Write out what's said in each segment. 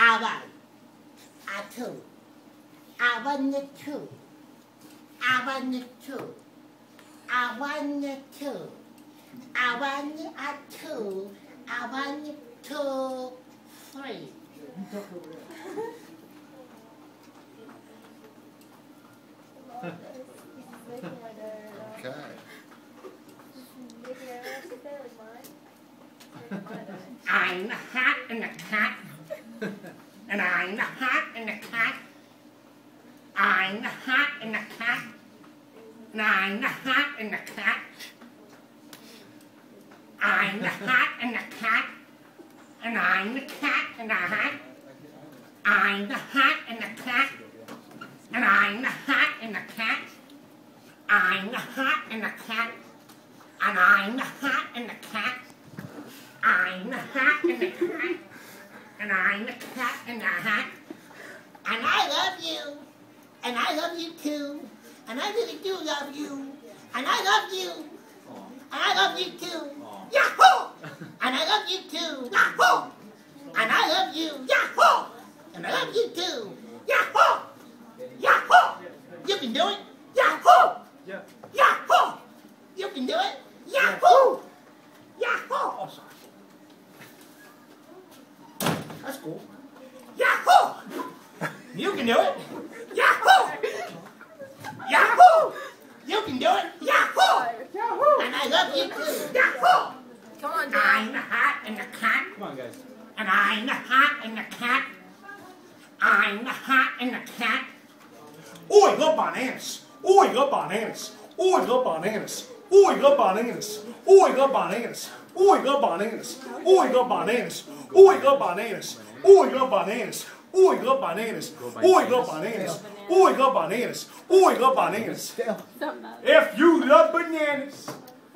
Awan. Atu. Awanitu. Awanitu. Awanitu. Awani atu. Awani two, three. okay. I'm hot and a cat and I'm the hat and the cat. I'm the hat and the cat. And I'm the hat and the cat. I'm the hat and the cat. And I'm the cat and the hat. I'm the hat and the cat. And I'm the hat and the cat. I'm the hat and the cat. And I'm the hat and the cat. I'm the hat and the cat. And I'm the cat and hat. And I love you. And I love you too. And I really do love you. And I love you. And I love you too. Yahoo! And I love you too. Yahoo! And I love you. Yahoo! And I love you too. Yahoo! Yahoo! You can do it. Yahoo! Yahoo! You can do it. Yahoo! Yahoo! Oh, That's cool. Yahoo! You can do it. Yahoo! Yahoo! You can do it. Yahoo! Yahoo! And I love you too. Yahoo! Come on, I'm Dad. the hat and the cat. Come on, guys. And I'm the hat and the cat. I'm the hat and the cat. Oh, I love bananas. Oh, I love bananas. Oh, I love bananas. Oh, I love bananas. Oh, I love bananas. Oh, I love bananas. Oh, I love bananas. Oh, I love bananas. Oh, I love bananas. Oh, I love bananas. Oh, I love bananas. Oh, I love bananas. Oh, I love bananas. If you love bananas,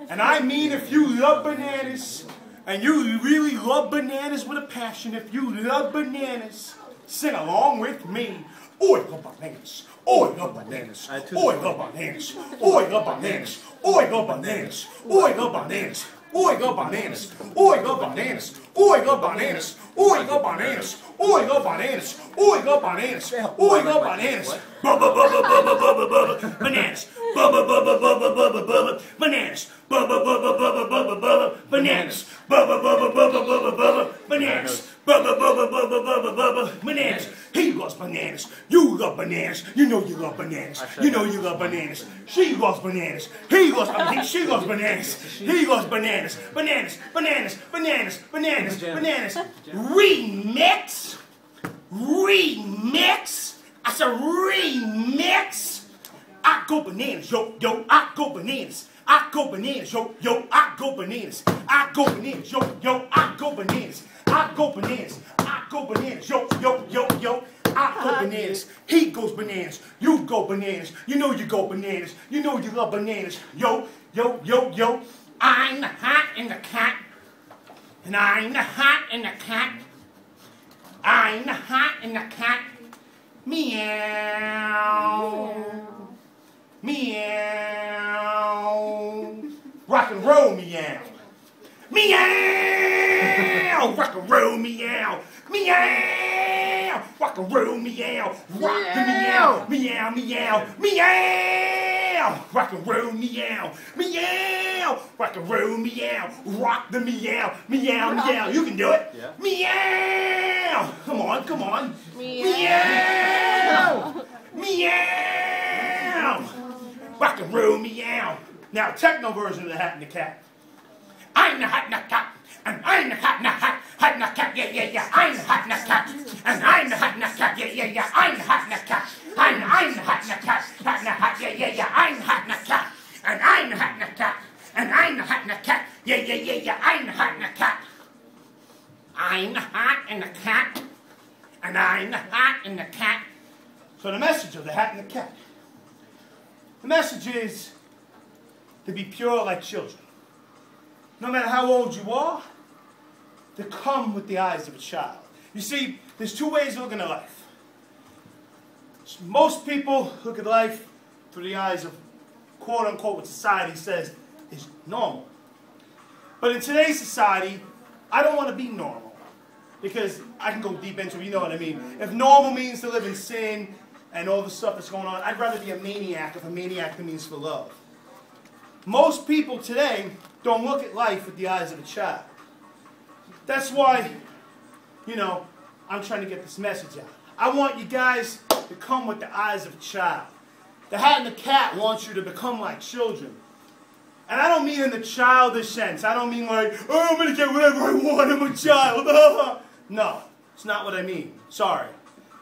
and I mean if you love bananas, and you really love bananas with a passion, if you love bananas, sing along with me. Oh, I love bananas. Oh, I love bananas. Oh, I love bananas. Oh, I love bananas. Oh, I love bananas. Oh, I love bananas. Oh, I love bananas. Oh, I love bananas. Oh, love bananas. Oh, love bananas. Oh, love bananas. Oh, love bananas. Oh, I bananas. Bubba, bubba, bubba, bubba, bubba, bananas. Bubba, bubba, bubba, bubba, bubba, bananas. Bubba, bubba, bubba, bubba, bubba, bananas. Bubba, bubba, bubba, bubba, bubba, bananas. Bubba, bubba, bubba, bubba, bubba, bananas. He loves bananas. You love bananas. You know you love bananas. You know you love bananas. She loves bananas. He loves, mean, she loves bananas. He loves bananas. Bananas, bananas, bananas, bananas, bananas. Remix. Remix. I said remix. I go bananas, yo, yo, I go bananas. I go bananas, yo, yo, I go bananas. I go bananas, yo, yo, I go bananas. I go bananas. I go bananas, yo, yo, yo, yo. I go uh-huh. bananas. He goes bananas. You go bananas. You know you go bananas. You know you love bananas. Yo, yo, yo, yo. I'm the hat and the cat. And I'm the hat and the cat. I'm the hat and the cat. Meow. Meow. Rock and roll meow. Meow. Rock and roll meow. Meow. Rock and roll meow. Rock the meow. Meow meow. Meow. Rock and roll meow. Meow. Rock and roll meow. Rock the meow. Meow meow. You can do it. Yeah. Meow. Come on, come on. Meow. Meow. Meow. Rock and roll meow. Now, techno version of the Hat and the Cat. I'm the Hat and the Cat. And I'm the Hat and the Hat. Hat and the Cat, yeah, yeah, yeah. I'm the Hat and the Cat. And I'm the Hat and the Cat, yeah, yeah, yeah. I'm the Hat and the Cat. I'm, I'm the Hat and the Cat. Hat and the Hat, yeah, yeah, yeah. I'm the Hat and the Cat. And I'm the Hat and the Cat. And I'm the Hat and the Cat. Yeah, yeah, yeah, yeah. I'm the Hat and the Cat. I'm the Hat and the Cat. And I'm the Hat and the Cat. So the message of the Hat and the Cat. The message is to be pure like children. No matter how old you are, to come with the eyes of a child. You see, there's two ways of looking at life. Most people look at life through the eyes of quote unquote what society says is normal. But in today's society, I don't want to be normal. because I can go deep into it. You know what I mean? If normal means to live in sin and all the stuff that's going on, I'd rather be a maniac if a maniac means for love. Most people today don't look at life with the eyes of a child. That's why, you know, I'm trying to get this message out. I want you guys to come with the eyes of a child. The Hat and the Cat wants you to become like children. And I don't mean in the childish sense. I don't mean like, oh, I'm going to get whatever I want. I'm a child. no, it's not what I mean. Sorry.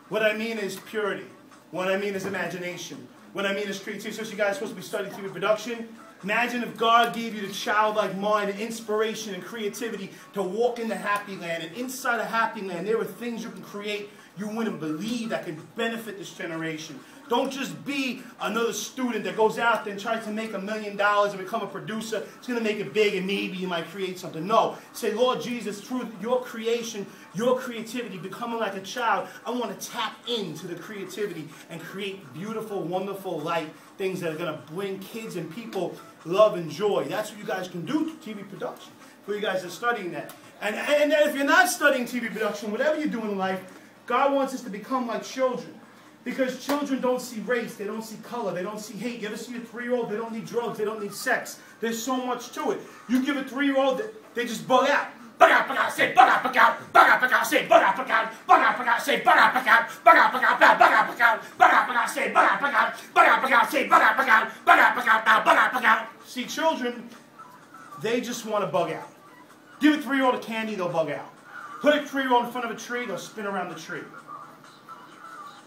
What I mean is purity. What I mean is imagination. What I mean is creativity. So you guys are supposed to be studying TV production. Imagine if God gave you the childlike mind and inspiration and creativity to walk into Happy Land. And inside of Happy Land, there are things you can create you wouldn't believe that can benefit this generation. Don't just be another student that goes out there and tries to make a million dollars and become a producer. It's going to make it big and maybe you might create something. No. Say, Lord Jesus, through your creation, your creativity, becoming like a child, I want to tap into the creativity and create beautiful, wonderful, light things that are going to bring kids and people love and joy. That's what you guys can do TV production. For you guys are studying that. And, and if you're not studying TV production, whatever you do in life, God wants us to become like children. Because children don't see race, they don't see color, they don't see hate. You ever see a three-year-old? They don't need drugs, they don't need sex. There's so much to it. You give a three-year-old, they just bug out. Bug out, bug out, say bug out, bug out, bug out, bug out, say bug out, bug out, bug out, bug out, say bug out, bug out, bug out, bug out, bug out, bug out, bug out, bug out, say bug out, bug out, bug out, bug out, say bug out, bug out, bug out, bug out, bug out, bug out. See, children, they just want to bug out. Give a three-year-old a candy, they'll bug out. Put a three-year-old in front of a tree, they'll spin around the tree.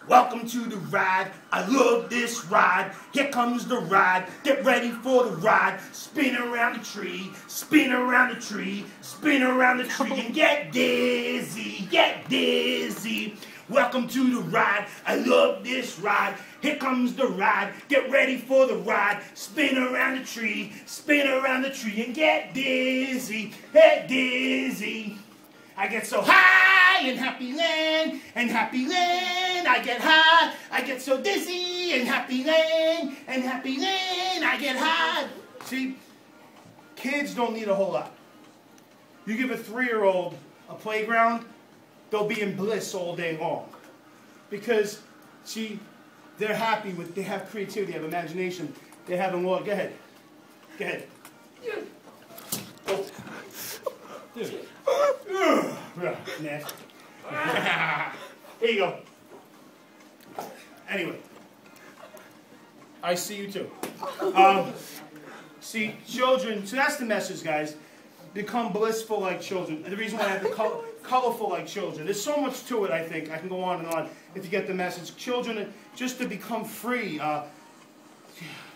Welcome to the ride. I love this ride. Here comes the ride. Get ready for the ride. Spin around the tree. Spin around the tree. Spin around the tree and get dizzy. Get dizzy. Welcome to the ride. I love this ride. Here comes the ride. Get ready for the ride. Spin around the tree. Spin around the tree and get dizzy. Get dizzy. I get so high in happy land, and happy land, I get high. I get so dizzy in happy land, and happy land, I get high. See, kids don't need a whole lot. You give a three-year-old a playground, they'll be in bliss all day long. Because, see, they're happy with, they have creativity, they have imagination, they have a lot. Go ahead. Go ahead. Oh. Go. Dude. Nasty. Here you go. Anyway, I see you too. Um, see, children, so that's the message, guys. Become blissful like children. The reason why I have to col colorful like children. There's so much to it, I think. I can go on and on if you get the message. Children, just to become free, uh,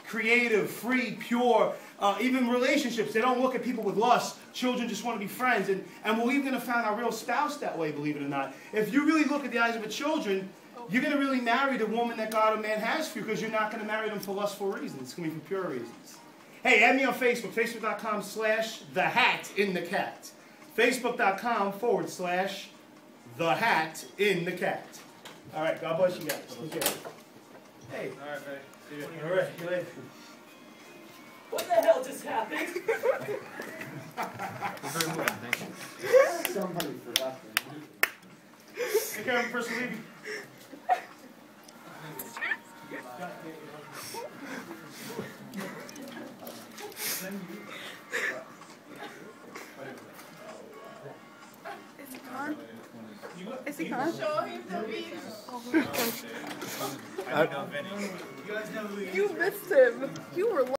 creative, free, pure, uh, even relationships, they don't look at people with lust. Children just want to be friends. And, and we're even going to find our real spouse that way, believe it or not. If you really look at the eyes of a children, you're going to really marry the woman that God or man has for you because you're not going to marry them for lustful reasons. It's going to be for pure reasons. Hey, add me on Facebook, facebook.com slash the hat in the cat. Facebook.com forward slash the hat in the cat. All right, God bless you guys. Hey. All right, man. See you. All right, see you later. What the hell just happened? Somebody forgot Take care of him, first leaving. Is he gone? Is he gone? Show him the video. You missed him. You were